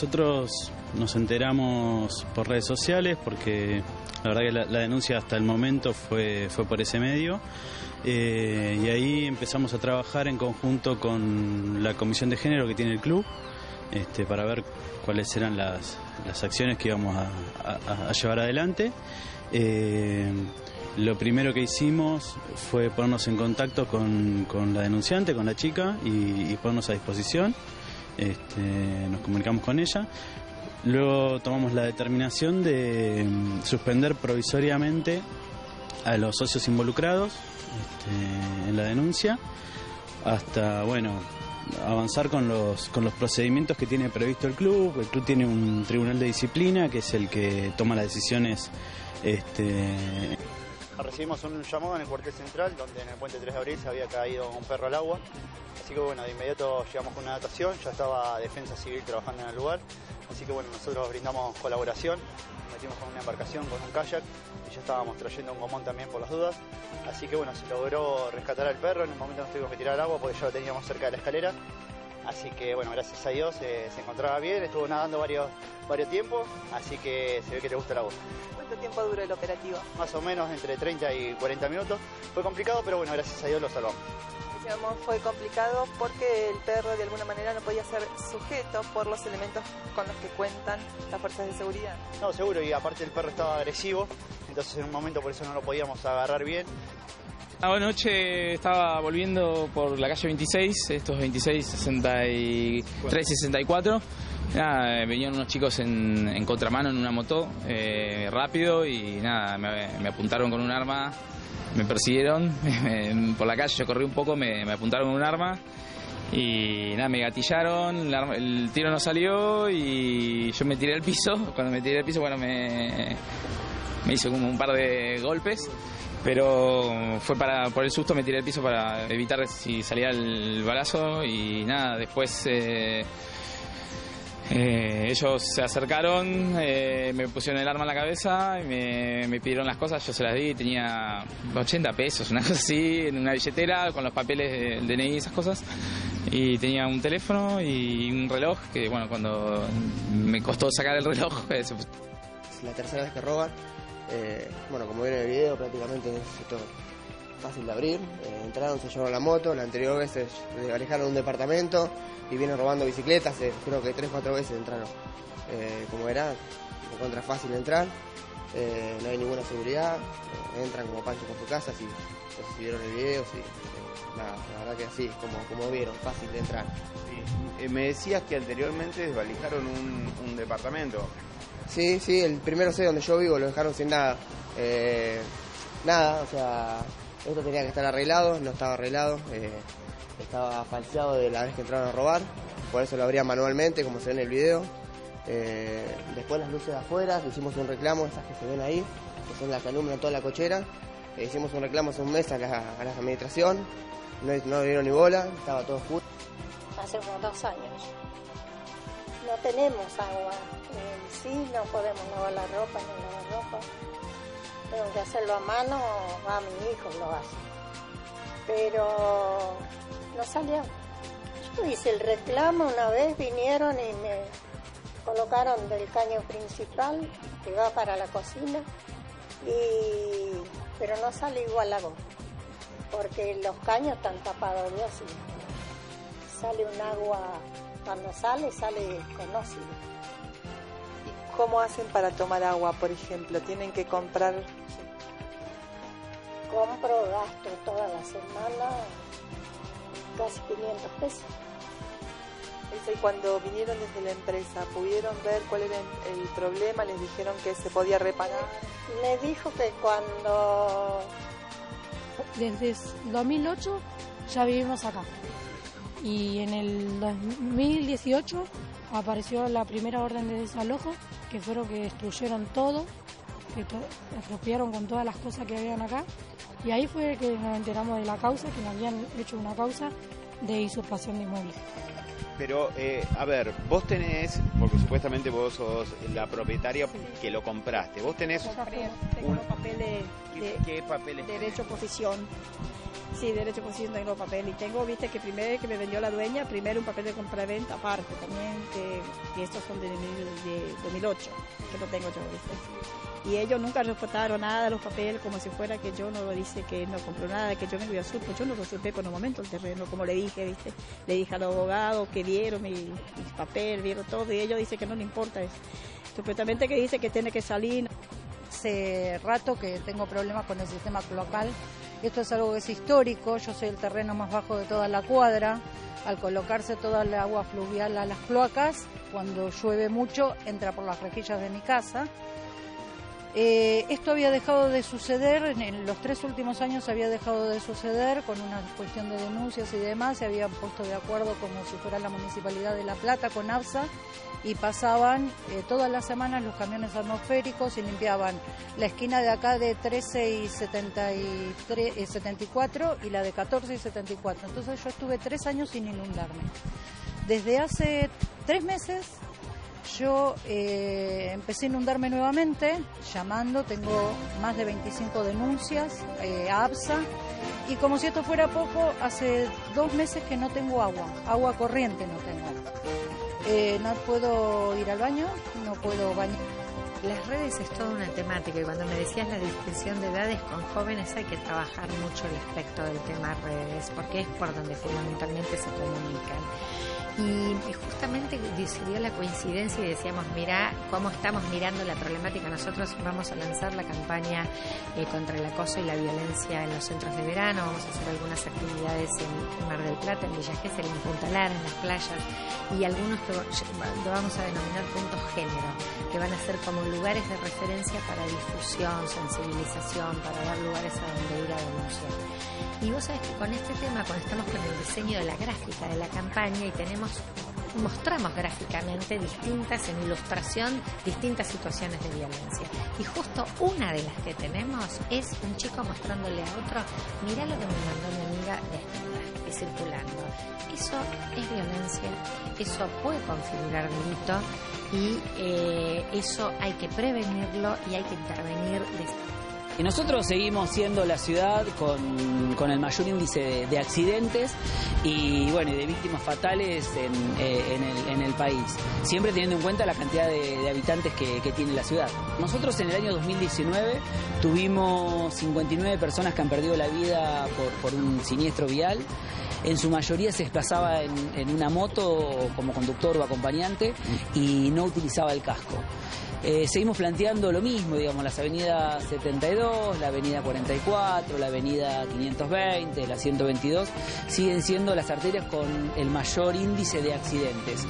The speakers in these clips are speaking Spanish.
nosotros nos enteramos por redes sociales porque la verdad que la, denuncia hasta el momento fue, fue por ese medio. Eh, y ahí empezamos a trabajar en conjunto con la comisión de género que tiene el club este, para ver cuáles eran las, las acciones que íbamos a, llevar adelante. Eh, lo primero que hicimos fue ponernos en contacto con, con la denunciante, con la chica, y ponernos a disposición. Este, nos comunicamos con ella. Luego tomamos la determinación de mm, suspender provisoriamente a los socios involucrados este, en la denuncia hasta, bueno, avanzar con los, con los procedimientos que tiene previsto el club. El club tiene un tribunal de disciplina que es el que toma las decisiones este, Recibimos un llamado en el cuartel central donde en el puente 3 de abril se había caído un perro al agua. Así que bueno, de inmediato llegamos con una datación, ya estaba Defensa Civil trabajando en el lugar. Así que bueno, nosotros brindamos colaboración, nos metimos con una embarcación, con un kayak y ya estábamos trayendo un gomón también por las dudas. Así que bueno, se logró rescatar al perro, en el momento nos tuvimos que tirar al agua porque ya lo teníamos cerca de la escalera. Así que bueno, gracias a Dios eh, se encontraba bien, estuvo nadando varios, varios tiempos, así que se ve que le gusta el agua. ¿Cuánto tiempo dura el operativo? Más o menos entre 30 y 40 minutos. Fue complicado, pero bueno, gracias a Dios lo salvamos. Decíamos, fue complicado porque el perro de alguna manera no podía ser sujeto por los elementos con los que cuentan las fuerzas de seguridad. No, seguro, y aparte el perro estaba agresivo, entonces en un momento por eso no lo podíamos agarrar bien. Anoche estaba volviendo por la calle 26, estos 26, 63, 64. Nada, venían unos chicos en, contramano en una moto, eh, rápido, y nada, me, apuntaron con un arma, me persiguieron por la calle, yo corrí un poco, me, apuntaron con un arma. Y nada, me gatillaron, el tiro no salió y yo me tiré al piso. Cuando me tiré al piso, bueno, me, me hizo como un par de golpes, pero fue para por el susto me tiré al piso para evitar si salía el balazo y nada, después eh, eh, ellos se acercaron, eh, me pusieron el arma en la cabeza y me, pidieron las cosas, yo se las di, tenía 80 pesos, una cosa así, en una billetera con los papeles del DNI y esas cosas. Y tenía un teléfono y un reloj que, bueno, cuando me costó sacar el reloj, se la tercera vez que roban. Eh, bueno, como vieron el video, prácticamente es esto fácil de abrir. Eh, entraron, se llevaron la moto. La anterior vez se alejaron un departamento y vienen robando bicicletas. eh, creo que tres, cuatro veces entraron. Como era, contra fácil entrar. Eh, no hay ninguna seguridad. entran como pancho con su casa. Si, vieron el video, si, la, verdad que así, como, como vieron, fácil de entrar. Me decías que anteriormente desvalijaron un departamento. Sí, sí, el primero C donde yo vivo lo dejaron sin nada. Eh, nada, o sea, esto tenía que estar arreglado, no estaba arreglado. eh, estaba falseado de la vez que entraron a robar, por eso lo abrían manualmente, como se ve en el video. Eh, después las luces de afuera, hicimos un reclamo, esas que se ven ahí, que son las que alumbran toda la cochera. Hicimos un reclamo hace un mes a la, a la administración, no, no dieron ni bola, estaba todo full. hace unos dos años. No tenemos agua. En sí no podemos lavar la ropa ni lavar ropa. Tengo que hacerlo a mano, va mi hijo lo hace. Pero no salió. Yo hice el reclamo una vez, vinieron y me colocaron del caño principal que va para la cocina, y, pero no sale igual agua, porque los caños están tapados de ácido sale un agua, cuando sale, sale con óxido. ¿Y cómo hacen para tomar agua, por ejemplo? ¿Tienen que comprar Compro, gasto toda la semana casi 500 pesos. Elsa, y cuando vinieron desde la empresa, ¿pudieron ver cuál era el problema? ¿Les dijeron que se podía reparar? Me dijo que cuando Desde 2008 ya vivimos acá. Y en el 2018 apareció la primera orden de desalojo, que fueron que destruyeron todo, que to- expropiaron con todas las cosas que habían acá. Y ahí fue que nos enteramos de la causa, que nos habían hecho una causa de usurpación de inmuebles. Pero, eh, a ver, vos tenés, porque supuestamente vos sos la propietaria que lo compraste, vos tenés Tengo un- los papeles ¿Qué, de qué papeles tenés? derecho a posesión. Sí, derecho sí tengo papel. Y tengo, viste, que primero que me vendió la dueña, primero un papel de compraventa aparte también, que, estos son de, de, 2008, que no tengo yo, viste. Y ellos nunca reportaron nada de los papeles, como si fuera que yo no lo dice que no compró nada, que yo me voy a sur, pues yo no lo supe por un momento el terreno, como le dije, viste. Le dije al abogado que dieron mi, mis papel, vieron todo, y ellos dicen que no le importa eso. Supuestamente que dice que tiene que salir. Hace rato que tengo problemas con el sistema local esto es algo que es histórico, yo soy el terreno más bajo de toda la cuadra. Al colocarse toda el agua fluvial a las cloacas, cuando llueve mucho, entra por las rejillas de mi casa. Eh, esto había dejado de suceder, en los tres últimos años había dejado de suceder con una cuestión de denuncias y demás, se habían puesto de acuerdo como si fuera la Municipalidad de La Plata con ABSA y pasaban eh, todas las semanas los camiones atmosféricos y limpiaban la esquina de acá de 13 y 73, 74 eh, y la de 14 y 74. Entonces yo estuve tres años sin inundarme. Desde hace tres meses yo eh, empecé a inundarme nuevamente, llamando, tengo más de 25 denuncias a ABSA y como si esto fuera poco, hace dos meses que no tengo agua, agua corriente no tengo. Eh, no puedo ir al baño, no puedo bañar. Las redes es toda una temática y cuando me decías la distinción de edades con jóvenes hay que trabajar mucho el aspecto del tema redes porque es por donde fundamentalmente se comunican. Y justamente decidió la coincidencia y decíamos, mira cómo estamos mirando la problemática. Nosotros vamos a lanzar la campaña eh, contra el acoso y la violencia en los centros de verano, vamos a hacer algunas actividades en Mar del Plata, en Villa Gesell, en Punta Lara, en las playas, y algunos que lo vamos a denominar puntos género, que van a ser como lugares de referencia para difusión, sensibilización, para dar lugares a donde ir a denunciar. Y vos sabés que con este tema, cuando estamos con el diseño de la gráfica de la campaña y tenemos mostramos gráficamente distintas, en ilustración, distintas situaciones de violencia. Y justo una de las que tenemos es un chico mostrándole a otro, mira lo que me mandó mi amiga de circulando. Eso es violencia, eso puede configurar delito y eh, eso hay que prevenirlo y hay que intervenir. Y nosotros seguimos siendo la ciudad con, el mayor índice de, accidentes y bueno de víctimas fatales eh, en, el, país, siempre teniendo en cuenta la cantidad de, habitantes que, tiene la ciudad. Nosotros en el año 2019 tuvimos 59 personas que han perdido la vida por, un siniestro vial. En su mayoría se desplazaba en una moto como conductor o acompañante y no utilizaba el casco. Eh, seguimos planteando lo mismo, digamos, las avenidas 72, la avenida 44, la avenida 520, la 122, siguen siendo las arterias con el mayor índice de accidentes.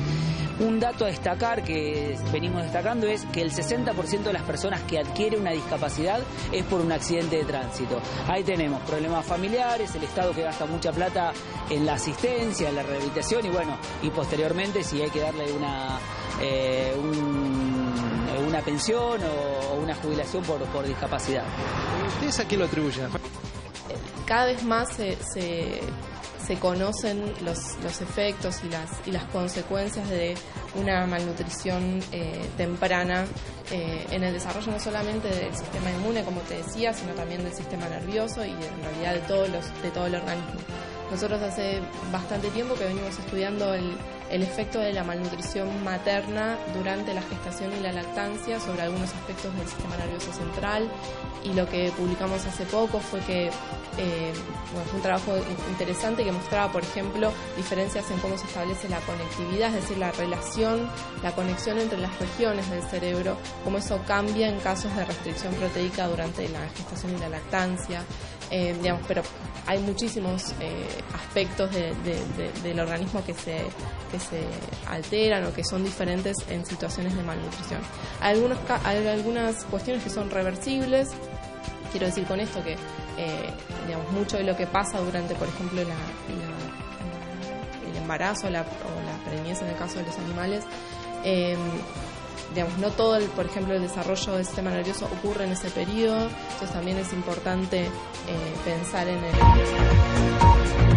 Un dato a destacar que venimos destacando es que el 60% de las personas que adquieren una discapacidad es por un accidente de tránsito. Ahí tenemos problemas familiares, el Estado que gasta mucha plata en la asistencia, en la rehabilitación y bueno, y posteriormente si hay que darle una, eh, una pensión o, una jubilación por, por discapacidad. ¿Ustedes a qué lo atribuyen? Cada vez más se, se, conocen los, los, efectos y las, y las consecuencias de una malnutrición eh, temprana eh, en el desarrollo no solamente del sistema inmune, como te decía, sino también del sistema nervioso y en realidad de, todos los, de todo el organismo. Nosotros hace bastante tiempo que venimos estudiando el, efecto de la malnutrición materna durante la gestación y la lactancia sobre algunos aspectos del sistema nervioso central y lo que publicamos hace poco fue que eh, fue un trabajo interesante que mostraba, por ejemplo, diferencias en cómo se establece la conectividad, es decir, la relación, la conexión entre las regiones del cerebro, cómo eso cambia en casos de restricción proteica durante la gestación y la lactancia. Eh, pero hay muchísimos eh, aspectos del organismo que se, que se alteran o que son diferentes en situaciones de malnutrición. Hay, algunos, algunas cuestiones que son reversibles, quiero decir con esto que eh, mucho de lo que pasa durante, por ejemplo, el embarazo o la preñez en el caso de los animales, digamos, no todo, el, por ejemplo, el desarrollo del sistema nervioso ocurre en ese periodo, entonces también es importante eh, pensar en el...